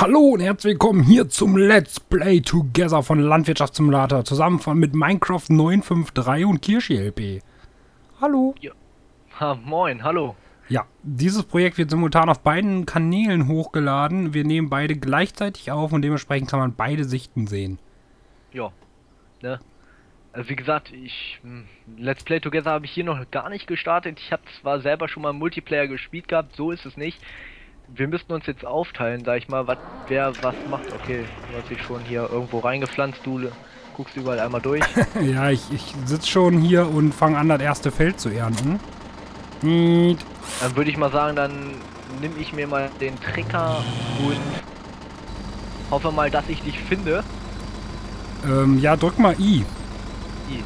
Hallo und herzlich willkommen hier zum Let's Play Together von Landwirtschaftssimulator zusammen von, mit Minecraft 953 und Kirschi LP. Hallo. Ha, moin, hallo. Ja, dieses Projekt wird simultan auf beiden Kanälen hochgeladen. Wir nehmen beide gleichzeitig auf und dementsprechend kann man beide Sichten sehen. Ja, ne? Also wie gesagt, ich hm, Let's Play Together habe ich hier noch gar nicht gestartet. Ich habe zwar selber schon mal Multiplayer gespielt gehabt, so ist es nicht. Wir müssten uns jetzt aufteilen, sag ich mal, wat, wer was macht. Okay, du hast dich schon hier irgendwo reingepflanzt, du guckst überall einmal durch. ja, ich, ich sitze schon hier und fange an, das erste Feld zu ernten. Niet. Dann würde ich mal sagen, dann nehme ich mir mal den Trecker und hoffe mal, dass ich dich finde. Ähm, ja, drück mal I. I.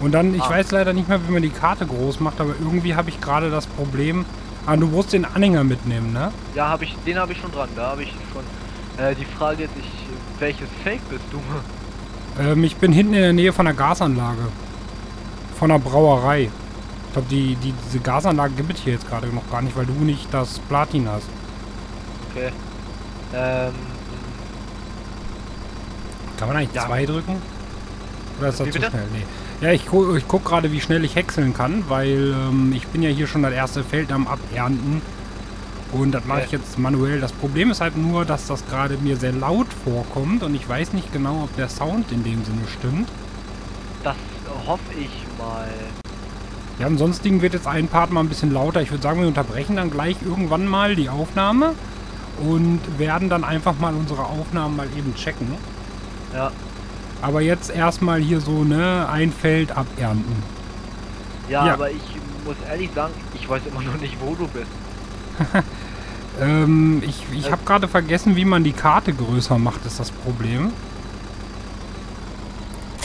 Und dann, ich Ah. weiß leider nicht mehr, wie man die Karte groß macht, aber irgendwie habe ich gerade das Problem. Ah, du musst den Anhänger mitnehmen, ne? Ja, habe ich, den habe ich schon dran. Da habe ich schon. Äh, die Frage ist, ich, welches Fake bist du? Ähm, ich bin hinten in der Nähe von der Gasanlage. Von der Brauerei. Ich glaube, die, die, diese Gasanlage gibt es hier jetzt gerade noch gar nicht, weil du nicht das Platin hast. Okay. Ähm, Kann man eigentlich Ja. zwei drücken? Oder ist das Wie zu bitte? schnell? Nee. Ja, ich, gu ich guck gerade, wie schnell ich häckseln kann, weil ähm, ich bin ja hier schon das erste Feld am Abernten. Und das mache ich jetzt manuell. Das Problem ist halt nur, dass das gerade mir sehr laut vorkommt und ich weiß nicht genau, ob der Sound in dem Sinne stimmt. das hoffe ich mal. Ja, ansonsten wird jetzt ein Part mal ein bisschen lauter. Ich würde sagen, wir unterbrechen dann gleich irgendwann mal die Aufnahme und werden dann einfach mal unsere Aufnahmen mal eben checken. Ja. Aber jetzt erstmal hier so, ne, ein Feld abernten. Ja, Ja. aber ich muss ehrlich sagen, ich weiß immer noch nicht, wo du bist. Ähm, ich ich habe gerade vergessen, wie man die Karte größer macht, ist das Problem.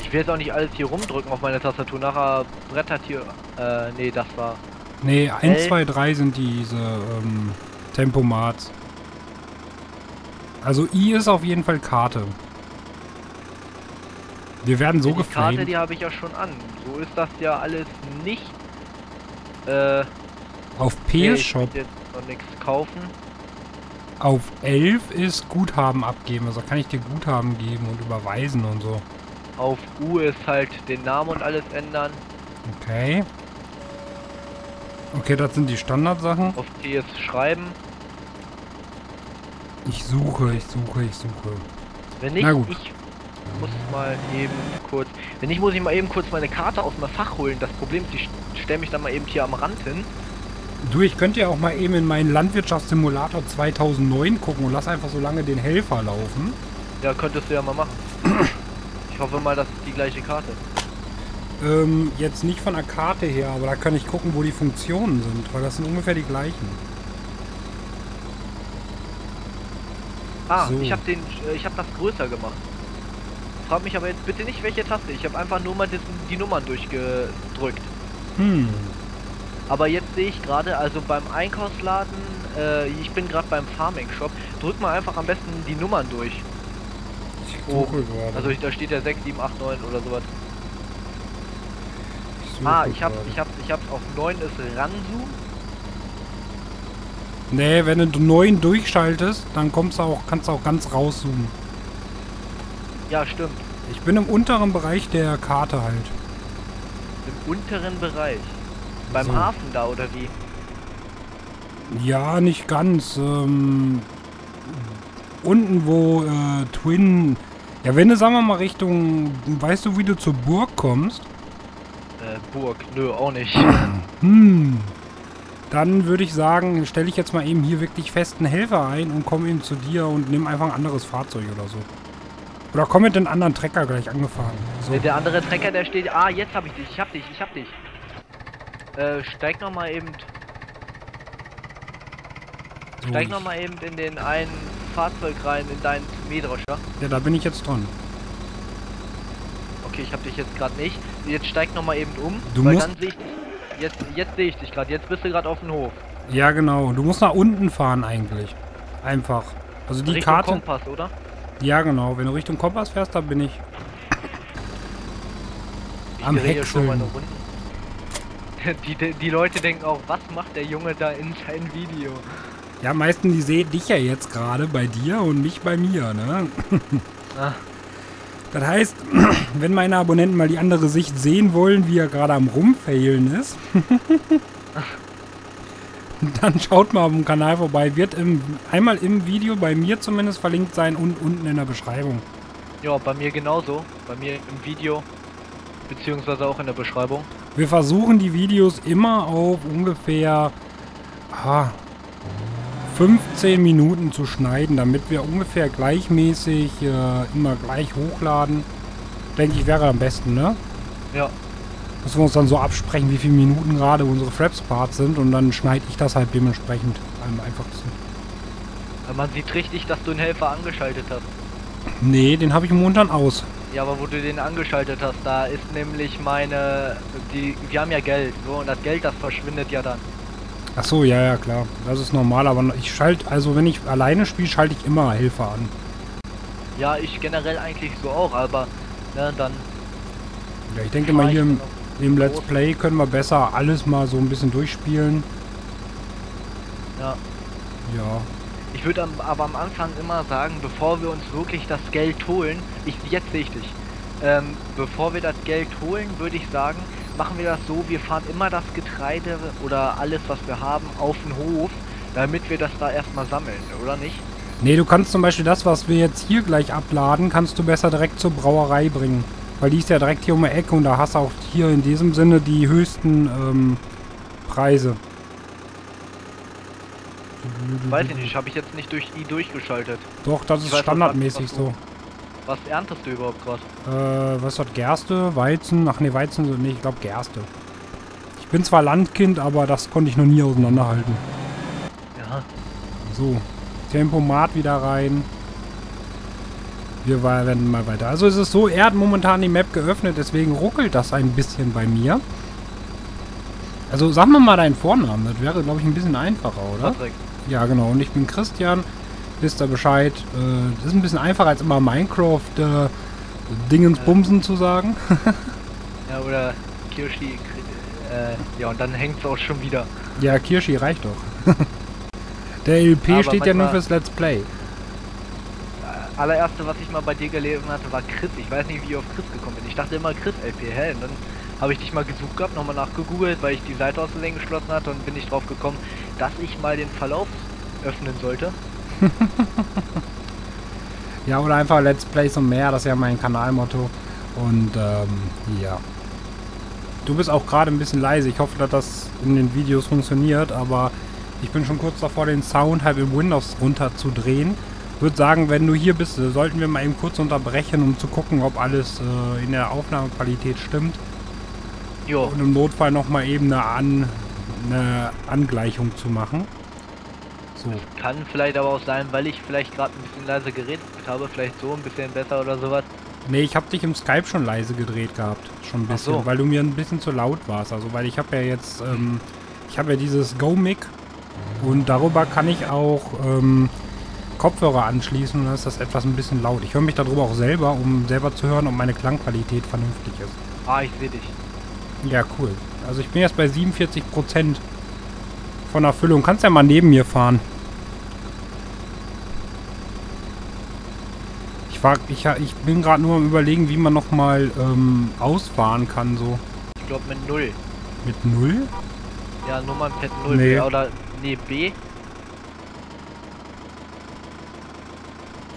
Ich will jetzt auch nicht alles hier rumdrücken auf meine Tastatur. Nachher brettert hier. Äh, nee, das war. Ne, 1, L. 2, 3 sind diese ähm, Tempomats. Also I ist auf jeden Fall Karte. Wir werden so die Karte, die habe ich ja schon an. So ist das ja alles nicht. Äh, Auf nee, P-Shop will jetzt noch nichts kaufen. auf 11 ist Guthaben abgeben. Also kann ich dir Guthaben geben und überweisen und so. Auf U ist halt den Namen und alles ändern. Okay. Okay, das sind die Standardsachen. Auf T ist schreiben. Ich suche, ich suche, ich suche. Wenn nicht, Na gut. ich muss mal eben kurz. Wenn nicht, muss ich mal eben kurz meine Karte aus dem Fach holen. Das Problem ist, ich stelle mich dann mal eben hier am Rand hin. Du, ich könnte ja auch mal eben in meinen Landwirtschaftssimulator 2009 gucken und lass einfach so lange den Helfer laufen. Ja, könntest du ja mal machen. Ich hoffe mal, das ist die gleiche Karte. Ähm, jetzt nicht von der Karte her, aber da kann ich gucken, wo die Funktionen sind, weil das sind ungefähr die gleichen. Ah, So. ich habe den, äh, ich habe das größer gemacht. Frag mich aber jetzt bitte nicht, welche Taste. Ich habe einfach nur mal diesen, die Nummern durchgedrückt. Hm. Aber jetzt sehe ich gerade, also beim Einkaufsladen, äh, ich bin gerade beim Farming Shop. Drück mal einfach am besten die Nummern durch. Ich Oh. Also da steht ja 6, 7, 8, 9 oder sowas. ich Ah, ich hab, gerade. ich hab, ich hab auf 9 ist Ranzoom. Nee, wenn du 9 durchschaltest, dann kommst du auch, kannst du auch ganz rauszoomen. Ja, stimmt. Ich bin im unteren Bereich der Karte halt. Im unteren Bereich. Beim So. Hafen da oder wie? Ja, nicht ganz. Ähm, unten, wo äh, Twin. Ja, wenn du, sagen wir mal, Richtung. Weißt du, wie du zur Burg kommst? Äh, Burg. Nö, auch nicht. Hm. Dann würde ich sagen, stelle ich jetzt mal eben hier wirklich festen Helfer ein und komme eben zu dir und nimm einfach ein anderes Fahrzeug oder so. Oder komm mit den anderen Trecker gleich angefahren. So. Der, der andere Trecker, der steht. Ah, jetzt hab ich dich. Ich hab dich. Ich hab dich. Äh, steig noch mal eben. so Steig ich- noch mal eben in den einen Fahrzeug rein, in deinen Mähdroscher. Ja, da bin ich jetzt dran. Okay, ich hab dich jetzt gerade nicht. Jetzt steig noch mal eben um. Du weil musst- dann sehe ich dich. Jetzt, jetzt sehe ich dich gerade. Jetzt bist du gerade auf dem Hof. Ja, genau. Du musst nach unten fahren eigentlich. Einfach. Also die Richtung Karte. Kompass, oder? Ja, genau. Wenn du Richtung Kompass fährst, da bin ich. Ich Am Häckseln. Die, die, die Leute denken auch, was macht der Junge da in seinem Video? Ja, am meisten, die sehen dich ja jetzt gerade bei dir und mich bei mir, ne? Ah, Das heißt, wenn meine Abonnenten mal die andere Sicht sehen wollen, wie er gerade am Rumfailen ist, dann schaut mal auf dem Kanal vorbei. Wird im, einmal im Video bei mir zumindest verlinkt sein und unten in der Beschreibung. ja, bei mir genauso. Bei mir im Video, beziehungsweise auch in der Beschreibung. Wir versuchen die Videos immer auf ungefähr ah, 15 Minuten zu schneiden, damit wir ungefähr gleichmäßig äh, immer gleich hochladen. Denke ich, wäre am besten, ne? Ja, Müssen wir uns dann so absprechen, wie viele Minuten gerade unsere Fraps-Parts sind und dann schneide ich das halt dementsprechend am einfachsten. weil man sieht richtig, dass du einen Helfer angeschaltet hast. Nee, den habe ich momentan aus. Ja, aber wo du den angeschaltet hast, da ist nämlich meine, die, wir haben ja Geld, so, und das Geld, das verschwindet ja dann. Ach so, ja, ja, klar. Das ist normal, aber ich schalte, also wenn ich alleine spiele, schalte ich immer Hilfe an. Ja, ich generell eigentlich so auch, aber, ne, dann... Ja, ich denke mal hier im, im Let's Play können wir besser alles mal so ein bisschen durchspielen. Ja. Ja. Ich würde aber am Anfang immer sagen, bevor wir uns wirklich das Geld holen, ich jetzt sehe ich dich, ähm, bevor wir das Geld holen, würde ich sagen, machen wir das so, wir fahren immer das Getreide oder alles, was wir haben, auf den Hof, damit wir das da erstmal sammeln, oder nicht? Nee, du kannst zum Beispiel das, was wir jetzt hier gleich abladen, kannst du besser direkt zur Brauerei bringen. Weil die ist ja direkt hier um die Ecke und da hast du auch hier in diesem Sinne die höchsten ähm, Preise. Weiß ich nicht, habe ich jetzt nicht durch i durchgeschaltet. Doch, das Ich ist weiß, was- standardmäßig was so. du- Was erntest du überhaupt gerade? Äh, was hat Gerste? Weizen? Ach nee, Weizen, so- nee, ich glaube Gerste. Ich bin zwar Landkind, aber das konnte ich noch nie auseinanderhalten. Ja, So, Tempomat wieder rein. Wir werden mal weiter. Also es ist so, er hat momentan die Map geöffnet, deswegen ruckelt das ein bisschen bei mir. Also sag mir mal deinen Vornamen, das wäre glaube ich ein bisschen einfacher, oder? Patrick. Ja genau, und ich bin Christian, wisst ihr Bescheid. Äh, das ist ein bisschen einfacher als immer Minecraft äh, Dingensbumsen zu sagen. Ja, oder Kirschi, äh, ja, und dann hängt's auch schon wieder. Ja, Kirschi reicht doch. Der LP Aber steht ja nur fürs Let's Play. Allererste, was ich mal bei dir gelesen hatte, war Chris. Ich weiß nicht, wie ich auf Chris gekommen bin. Ich dachte immer Chris LP, hä? Und dann habe ich dich mal gesucht gehabt, nochmal nachgegoogelt, weil ich die Seite aus Versehen geschlossen hatte und bin ich drauf gekommen, dass ich mal den Verlauf öffnen sollte. Ja, oder einfach Let's Plays und mehr, das ist ja mein Kanalmotto. Und ähm, ja. Du bist auch gerade ein bisschen leise. Ich hoffe, dass das in den Videos funktioniert, aber ich bin schon kurz davor, den Sound halt im Windows runterzudrehen. Würde sagen, wenn du hier bist, äh, sollten wir mal eben kurz unterbrechen, um zu gucken, ob alles äh, in der Aufnahmequalität stimmt. Jo, Und im Notfall nochmal eben eine, An eine Angleichung zu machen. So. kann vielleicht aber auch sein, weil ich vielleicht gerade ein bisschen leise geredet habe, vielleicht so ein bisschen besser oder sowas. Nee, ich habe dich im Skype schon leise gedreht gehabt. Schon ein bisschen, so. weil du mir ein bisschen zu laut warst. Also, weil ich habe ja jetzt, ähm, ich habe ja dieses Go-Mic und darüber kann ich auch ähm, Kopfhörer anschließen dann ist das etwas ein bisschen laut. Ich höre mich darüber auch selber, um selber zu hören, ob meine Klangqualität vernünftig ist. Ah, ich sehe dich. Ja, cool. Also ich bin jetzt bei 47% von Erfüllung. Kannst ja mal neben mir fahren. Ich, war, ich, ich bin gerade nur am überlegen, wie man nochmal ähm, ausfahren kann, so. Ich glaube mit 0. Mit null? Ja, Nummernpad 0 Nee. Oder nee, B.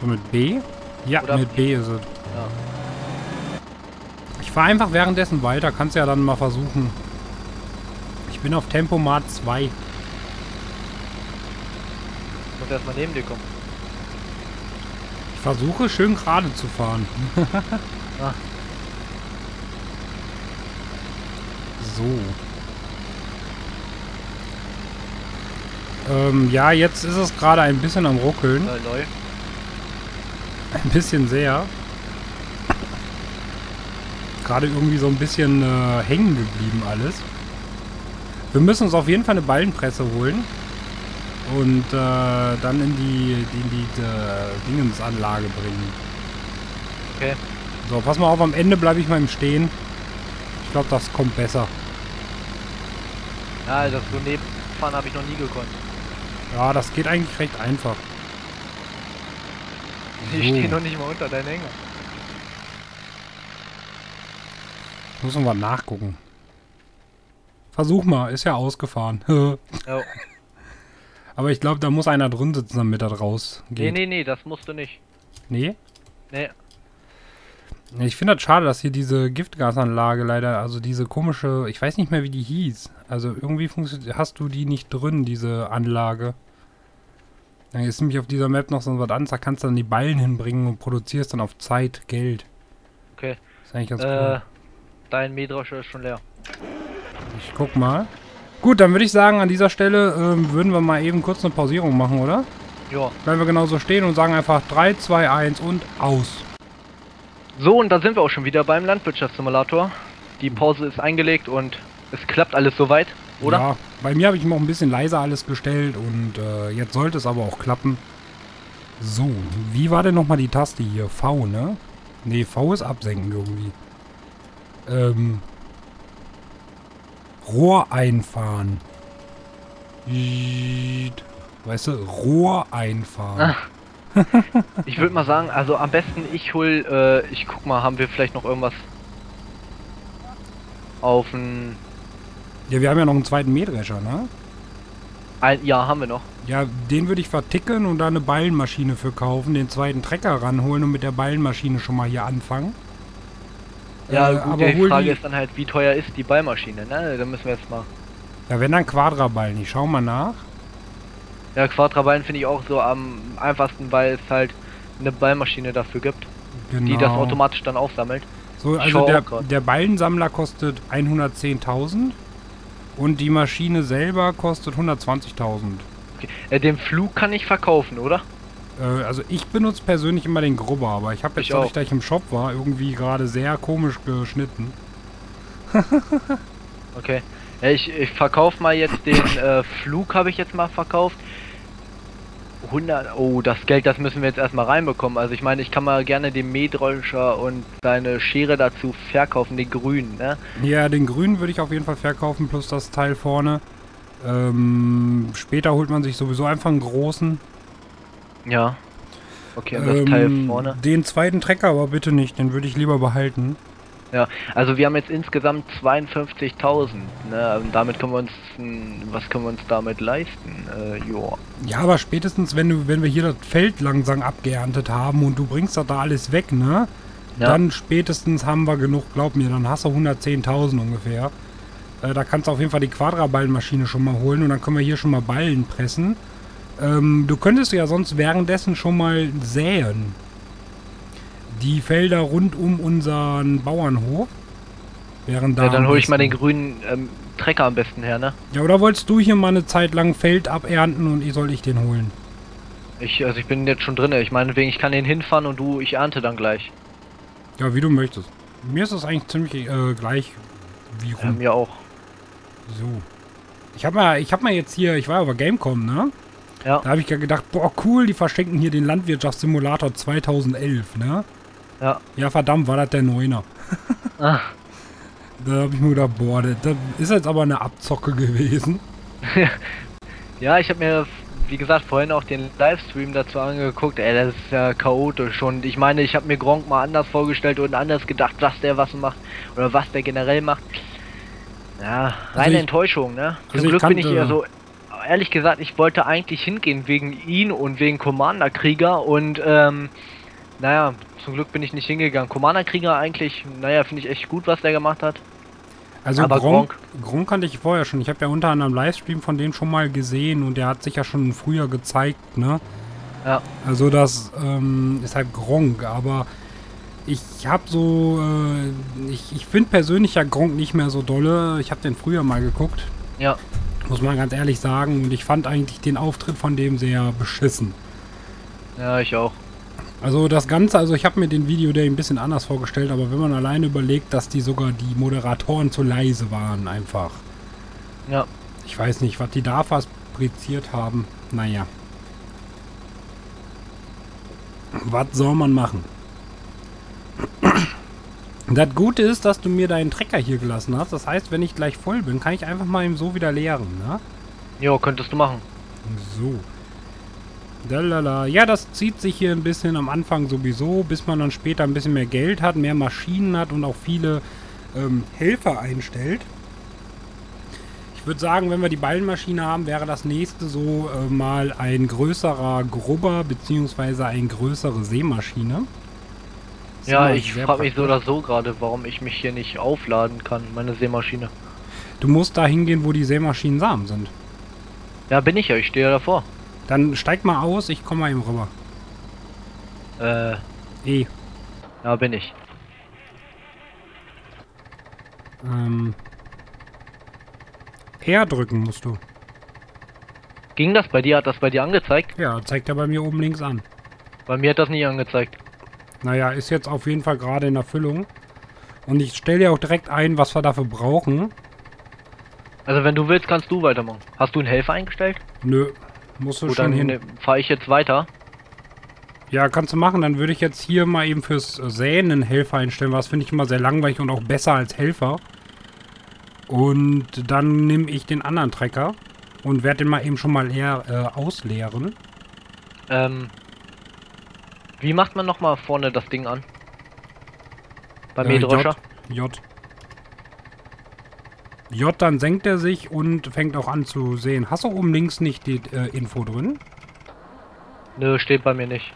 So mit B? Ja, Oder mit B ist es. Ja. Ich fahre einfach währenddessen weiter. Kannst ja dann mal versuchen. Ich bin auf Tempomat 2. Muss erstmal neben dir kommen. Ich versuche schön gerade zu fahren. Ah. So. Ähm, ja, jetzt ist es gerade ein bisschen am Ruckeln. Äh, lol. Ein bisschen sehr. Gerade irgendwie so ein bisschen äh, hängen geblieben alles. Wir müssen uns auf jeden Fall eine Ballenpresse holen. Und äh, dann in die, in die äh, Dingensanlage bringen. Okay. So, pass mal auf, am Ende bleibe ich mal im Stehen. Ich glaube, das kommt besser. Ja, das so nebenfahren habe ich noch nie gekonnt. Ja, das geht eigentlich recht einfach. Ich So. stehe noch nicht mal unter deinen Hänger. Muss noch mal nachgucken. Versuch mal, ist ja ausgefahren. Ja. Aber ich glaube, da muss einer drin sitzen, damit er rausgeht. Nee, nee, nee, das musst du nicht. Nee? Nee. Ich finde das schade, dass hier diese Giftgasanlage leider, also diese komische, ich weiß nicht mehr, wie die hieß. Also irgendwie funktioniert, hast du die nicht drin, diese Anlage. Dann ist nämlich auf dieser Map noch so was anderes, da kannst du dann die Ballen hinbringen und produzierst dann auf Zeit Geld. Okay. ist eigentlich ganz Äh, cool. dein Mähdrescher ist schon leer. Ich guck mal. Gut, dann würde ich sagen, an dieser Stelle ähm, würden wir mal eben kurz eine Pausierung machen, oder? Ja. Bleiben wir genauso stehen und sagen einfach 3, 2, 1 und aus. So, und da sind wir auch schon wieder beim Landwirtschaftssimulator. Die Pause ist eingelegt und es klappt alles soweit, oder? Ja, bei mir habe ich noch ein bisschen leiser alles gestellt und äh, jetzt sollte es aber auch klappen. So, wie war denn nochmal die Taste hier? V, ne? Ne, V ist absenken irgendwie. Ähm. Rohr einfahren. Weißt du, Rohr einfahren. Ah. Ich würde mal sagen, also am besten ich hol, äh, ich guck mal, haben wir vielleicht noch irgendwas auf ein, Ja, wir haben ja noch einen zweiten Mähdrescher, ne? ein ja, haben wir noch. Ja, den würde ich verticken und da eine Ballenmaschine für kaufen, den zweiten Trecker ranholen und mit der Ballenmaschine schon mal hier anfangen. Ja, Äh, gut, aber die Frage die, ist dann halt, wie teuer ist die Ballmaschine, ne? Da müssen wir jetzt mal. Ja, wenn dann Quadraballen. Ich schau mal nach. Ja, Quadraballen finde ich auch so am einfachsten, weil es halt eine Ballmaschine dafür gibt, Genau. die das automatisch dann aufsammelt. So, also der, grad. der Ballensammler kostet 110.000 und die Maschine selber kostet 120.000. Okay. Äh, den Flug kann ich verkaufen, oder? Äh, also ich benutze persönlich immer den Grubber, aber ich habe jetzt, Ich dadurch, dass ich im Shop war, irgendwie gerade sehr komisch geschnitten. Okay. Ich, ich verkaufe mal jetzt den äh, Flug, habe ich jetzt mal verkauft. 100, oh, das Geld, das müssen wir jetzt erstmal reinbekommen. Also ich meine, ich kann mal gerne den Mähdrescher und seine Schere dazu verkaufen, den grünen, ne? Ja, den grünen würde ich auf jeden Fall verkaufen, plus das Teil vorne. Ähm, später holt man sich sowieso einfach einen großen. Ja. Okay, und das Teil Ähm, vorne. Den zweiten Trecker aber bitte nicht, den würde ich lieber behalten. Ja, also wir haben jetzt insgesamt 52.000, ne? Und damit können wir uns, was können wir uns damit leisten? Äh. Ja, aber spätestens, wenn du, wenn wir hier das Feld langsam abgeerntet haben und du bringst das da alles weg, ne? Ja. Dann spätestens haben wir genug, glaub mir, dann hast du 110.000 ungefähr. Äh, da kannst du auf jeden Fall die Quadraballenmaschine schon mal holen und dann können wir hier schon mal Ballen pressen. Ähm, du könntest ja sonst währenddessen schon mal säen. Die Felder rund um unseren Bauernhof. Wären da Ja, dann hole ich mal den grünen ähm, Trecker am besten her, ne? Ja, oder wolltest du hier mal eine Zeit lang Feld abernten und ich soll ich den holen? Ich, also ich bin jetzt schon drinne. Ich meine, wegen ich kann den hinfahren und du, ich ernte dann gleich. Ja, wie du möchtest. Mir ist das eigentlich ziemlich äh, gleich wie Ja, rum. mir auch. So. Ich habe mal, ich habe mal jetzt hier, ich war über Gamecom, ne? Ja. Da habe ich ja gedacht, boah, cool, die verschenken hier den Landwirtschaftssimulator 2011, ne? Ja. Ja, verdammt, war das der Neuner. Ah, Da habe ich mir gedacht, boah, das, ist jetzt aber eine Abzocke gewesen. ja, ich habe mir, wie gesagt, vorhin auch den Livestream dazu angeguckt. Ey, das ist ja chaotisch. Und ich meine, ich habe mir Gronk mal anders vorgestellt und anders gedacht, was der was macht. Oder was der generell macht. Ja, reine ich- Enttäuschung, ne? Zum also Glück bin ich kannte- eher so. Ehrlich gesagt, ich wollte eigentlich hingehen wegen ihn und wegen Commander Krieger und ähm, naja, zum Glück bin ich nicht hingegangen. Commander Krieger eigentlich, naja, finde ich echt gut, was der gemacht hat. Also Aber Gronk, Gronk kannte ich vorher schon. Ich habe ja unter anderem Livestream von dem schon mal gesehen und der hat sich ja schon früher gezeigt, ne? Ja. Also das ähm, ist halt Gronk, aber ich habe so, äh, ich, ich finde persönlich ja Gronk nicht mehr so dolle. Ich habe den früher mal geguckt, Ja. muss man ganz ehrlich sagen. Und ich fand eigentlich den Auftritt von dem sehr beschissen. Ja, ich auch. Also das Ganze, also ich habe mir den Video Day ein bisschen anders vorgestellt, aber wenn man alleine überlegt, dass die sogar die Moderatoren zu leise waren, einfach. Ja. Ich weiß nicht, was die da fabriziert haben. Naja. Was soll man machen? Das Gute ist, dass du mir deinen Trecker hier gelassen hast. Das heißt, wenn ich gleich voll bin, kann ich einfach mal eben so wieder leeren, ne? Jo, könntest du machen. So. Dalala. Ja, das zieht sich hier ein bisschen am Anfang sowieso, bis man dann später ein bisschen mehr Geld hat, mehr Maschinen hat und auch viele ähm, Helfer einstellt. Ich würde sagen, wenn wir die Ballenmaschine haben, wäre das nächste so äh, mal ein größerer Grubber beziehungsweise eine größere Seemaschine. Ist Ja, ich frage mich so oder so gerade, warum ich mich hier nicht aufladen kann, meine Seemaschine. Du musst da hingehen, wo die Seemaschinen Samen sind. Ja, bin ich ja, ich stehe ja davor. Dann steig mal aus, ich komme mal eben rüber. Äh, Eh. ja, bin ich. Ähm. R drücken musst du. Ging das bei dir? Hat das bei dir angezeigt? Ja, zeigt er bei mir oben links an. Bei mir hat das nicht angezeigt. Naja, ist jetzt auf jeden Fall gerade in Erfüllung. Und ich stelle dir auch direkt ein, was wir dafür brauchen. Also wenn du willst, kannst du weitermachen. Hast du einen Helfer eingestellt? Nö, musst du Gut, schon dann hin. fahre ich jetzt weiter. Ja, kannst du machen. Dann würde ich jetzt hier mal eben fürs Säen einen Helfer einstellen. Was finde ich immer sehr langweilig und auch besser als Helfer. Und dann nehme ich den anderen Trecker und werde den mal eben schon mal leer äh, ausleeren. Ähm, wie macht man nochmal vorne das Ding an? Beim Äh, Mähdrescher? J. J, dann senkt er sich und fängt auch an zu sehen. Hast du oben links nicht die äh, Info drin? Nö, steht bei mir nicht.